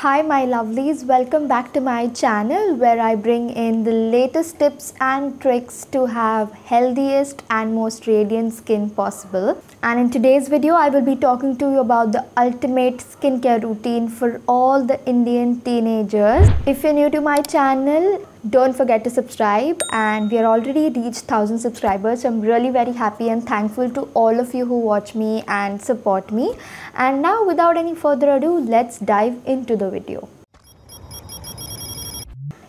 Hi my lovelies, welcome back to my channel where I bring in the latest tips and tricks to have healthiest and most radiant skin possible. And in today's video, I will be talking to you about the ultimate skincare routine for all the Indian teenagers. If you're new to my channel, don't forget to subscribe. And we are already reached 1000 subscribers. So i'm really very happy and thankful to all of you who watch me and support me. And now without any further ado let's dive into the video.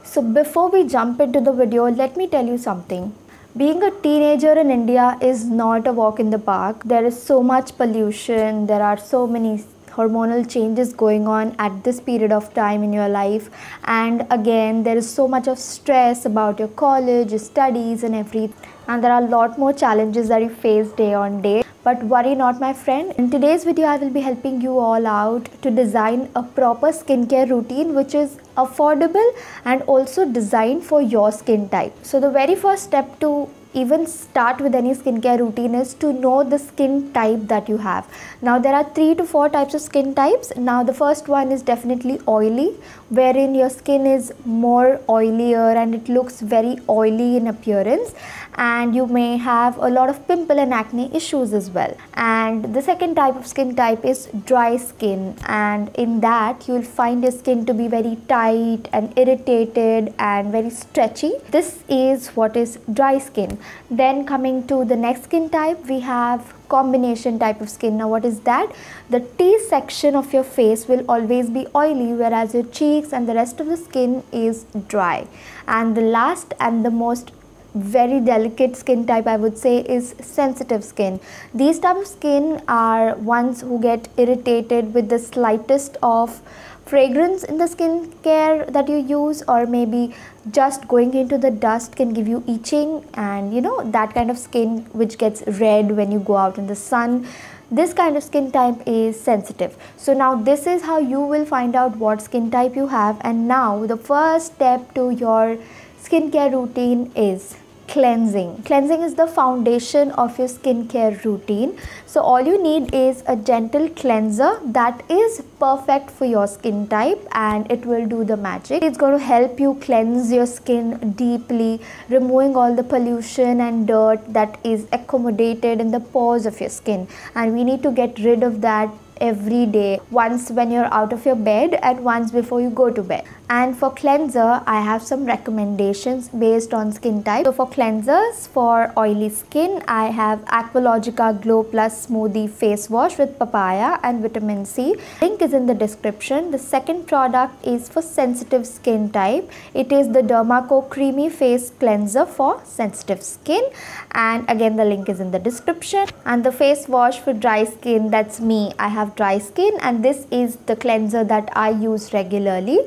So before we jump into the video let me tell you something being a teenager in India is not a walk in the park. There is so much pollution, there are so many hormonal changes going on at this period of time in your life. And again there is so much of stress about your college your studies and everything and there are a lot more challenges that you face day on day. But worry not my friend. In today's video i will be helping you all out to design a proper skincare routine which is affordable and also designed for your skin type so the very first step to even start with any skincare routine is to know the skin type that you have. Now there are three to four types of skin types. Now the first one is definitely oily wherein your skin is more oilier and it looks very oily in appearance and you may have a lot of pimple and acne issues as well. And the second type of skin type is dry skin. And in that you will find your skin to be very tight and irritated and very stretchy. This is what is dry skin. Then coming to the next skin type we have combination type of skin. Now what is that? The T section of your face will always be oily whereas your cheeks and the rest of the skin is dry. And the last and the most very delicate skin type I would say is sensitive skin. These type of skin are ones who get irritated with the slightest of fragrance in the skincare that you use or maybe just going into the dust can give you itching and you know that kind of skin which gets red when you go out in the sun this kind of skin type is sensitive so now this is how you will find out what skin type you have and now the first step to your skincare routine is cleansing. Cleansing is the foundation of your skincare routine. So all you need is a gentle cleanser that is perfect for your skin type and it will do the magic. It's going to help you cleanse your skin deeply, removing all the pollution and dirt that is accommodated in the pores of your skin. And we need to get rid of that every day once when you're out of your bed and once before you go to bed. And for cleanser I have some recommendations based on skin type. So for cleansers for oily skin I have Aqualogica Glow Plus Smoothie Face Wash with papaya and vitamin C. Link is in the description. The second product is for sensitive skin type. It is the Derma Co Creamy Face Cleanser for sensitive skin. And again the link is in the description. And the face wash for dry skin that's me. I have dry skin and this is the cleanser that I use regularly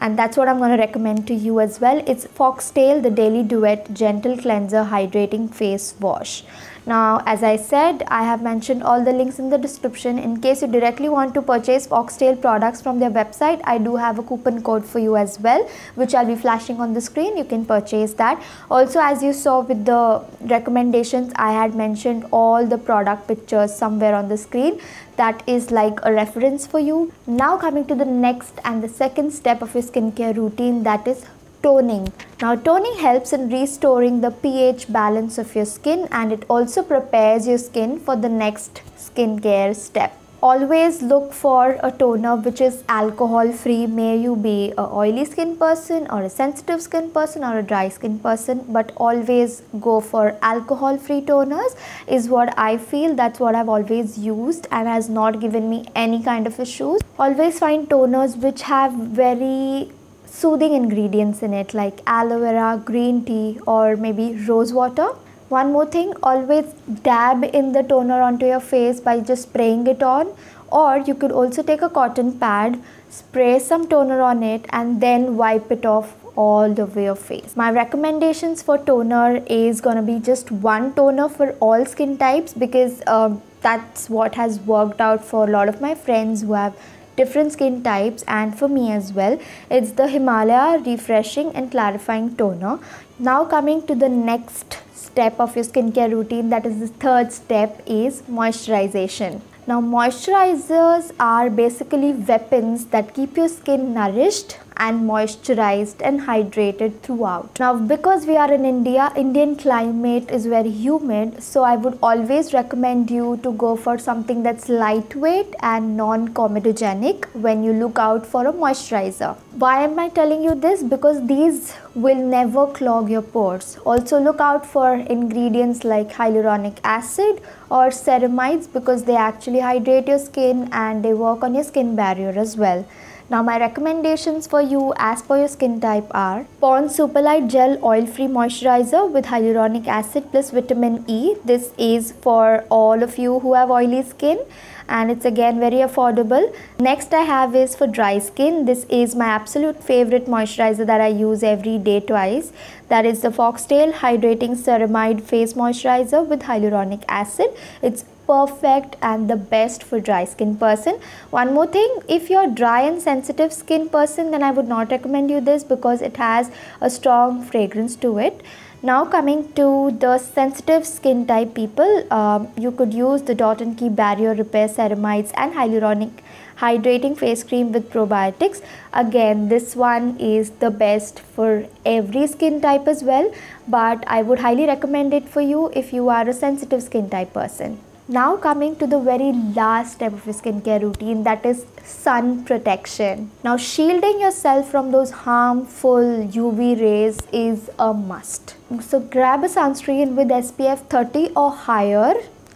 and that's what I'm going to recommend to you as well. It's Foxtale the Daily Duet Gentle Cleanser Hydrating Face Wash. Now, as I said, I have mentioned all the links in the description. In case you directly want to purchase Foxtale products from their website, I do have a coupon code for you as well, which I'll be flashing on the screen. You can purchase that. Also, as you saw with the recommendations, I had mentioned all the product pictures somewhere on the screen. That is like a reference for you. Now coming to the next and the second step of your skincare routine, that is toning. Now toning helps in restoring the pH balance of your skin and it also prepares your skin for the next skincare step. Always look for a toner which is alcohol free. May you be a oily skin person or a sensitive skin person or a dry skin person but always go for alcohol free toners is what I feel. That's what I've always used and has not given me any kind of issues. Always find toners which have very soothing ingredients in it like aloe vera, green tea or maybe rose water. One more thing, always dab in the toner onto your face by just spraying it on or you could also take a cotton pad, spray some toner on it and then wipe it off all the way of face. My recommendations for toner is gonna be just one toner for all skin types because uh, that's what has worked out for a lot of my friends who have different skin types and for me as well. It's the Himalaya Refreshing and Clarifying Toner. Now coming to the next step of your skincare routine that is the third step is moisturization. Now moisturizers are basically weapons that keep your skin nourished and moisturized and hydrated throughout. Now because we are in India, Indian climate is very humid so I would always recommend you to go for something that's lightweight and non-comedogenic when you look out for a moisturizer. Why am I telling you this? Because these will never clog your pores. Also look out for ingredients like hyaluronic acid or ceramides because they actually hydrate your skin and they work on your skin barrier as well. Now my recommendations for you as per your skin type are Pond's Superlight Gel Oil Free Moisturizer with Hyaluronic Acid plus Vitamin E. This is for all of you who have oily skin and it's again very affordable. Next I have is for dry skin. This is my absolute favorite moisturizer that I use every day twice. That is the Foxtale Hydrating Ceramide Face Moisturizer with Hyaluronic Acid. It's perfect and the best for dry skin person. One more thing, if you're dry and sensitive skin person, then I would not recommend you this because it has a strong fragrance to it. Now coming to the sensitive skin type people, um, you could use the Dot and Key Barrier Repair Ceramides and Hyaluronic Hydrating Face Cream with Probiotics. Again, this one is the best for every skin type as well, but I would highly recommend it for you if you are a sensitive skin type person. Now coming to the very last step of your skincare routine that is sun protection. Now shielding yourself from those harmful UV rays is a must. So grab a sunscreen with SPF 30 or higher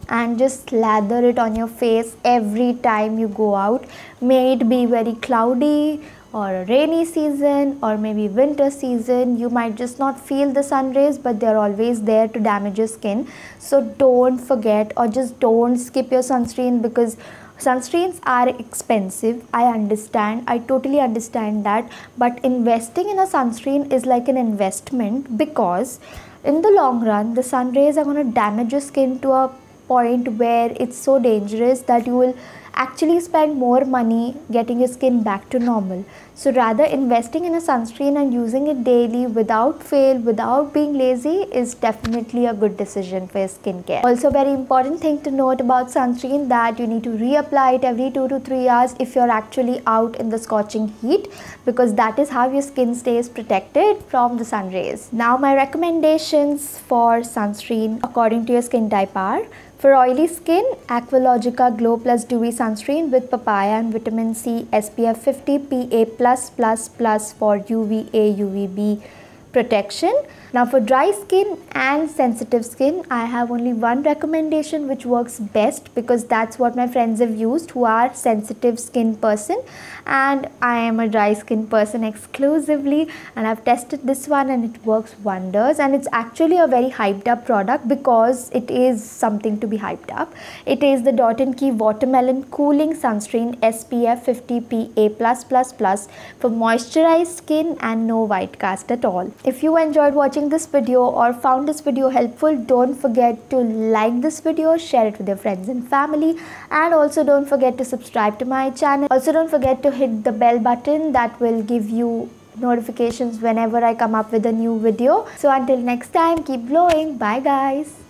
and just lather it on your face every time you go out. May it be very cloudy or a rainy season or maybe winter season you might just not feel the sun rays but they're always there to damage your skin. So don't forget or just don't skip your sunscreen because sunscreens are expensive. I understand i totally understand that. But investing in a sunscreen is like an investment because in the long run the sun rays are going to damage your skin to a point where it's so dangerous that you will actually spend more money getting your skin back to normal. So rather investing in a sunscreen and using it daily without fail, without being lazy is definitely a good decision for your skincare. Also very important thing to note about sunscreen that you need to reapply it every 2 to 3 hours if you're actually out in the scorching heat because that is how your skin stays protected from the sun rays. Now my recommendations for sunscreen according to your skin type are for oily skin, Aqualogica Glow Plus Dewy Sunscreen with papaya and vitamin C SPF 50 PA+++ for UVA UVB protection. Now for dry skin and sensitive skin, I have only one recommendation which works best because that's what my friends have used who are sensitive skin person and I am a dry skin person exclusively and I've tested this one and it works wonders and it's actually a very hyped up product because it is something to be hyped up. It is the Dot & Key Watermelon Cooling Sunscreen SPF 50 PA+++ for moisturized skin and no white cast at all. If you enjoyed watching watching this video or found this video helpful don't forget to like this video share it with your friends and family. And also don't forget to subscribe to my channel. Also don't forget to hit the bell button that will give you notifications whenever I come up with a new video. So until next time keep blowing. Bye guys